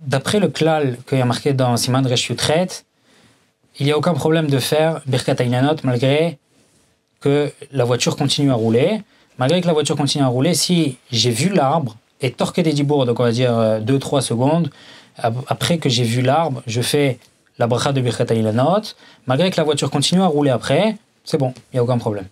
d'après le klal qu'il y a marqué dans Siman Resh il n'y a aucun problème de faire Birkat Aylanot malgré que la voiture continue à rouler. Malgré que la voiture continue à rouler, si j'ai vu l'arbre et torqué des dibours, donc on va dire euh, 2-3 secondes, après que j'ai vu l'arbre, je fais la bracha de Birkat Aylanot. Malgré que la voiture continue à rouler après, c'est bon, il n'y a aucun problème.